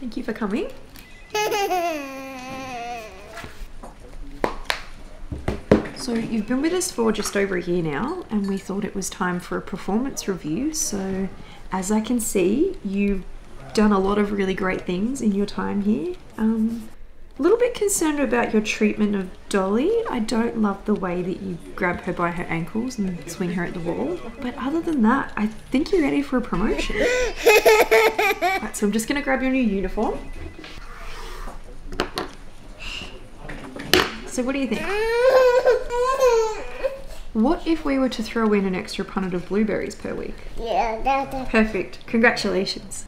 Thank you for coming. So you've been with us for just over a year now, and we thought it was time for a performance review. So, as I can see, you've done a lot of really great things in your time here. Um, a little bit concerned about your treatment of Dolly. I don't love the way that you grab her by her ankles and swing her at the wall. But other than that, I think you're ready for a promotion. right, so I'm just going to grab your new uniform. So, what do you think? What if we were to throw in an extra punnet of blueberries per week? Yeah, that, that. Perfect. Congratulations.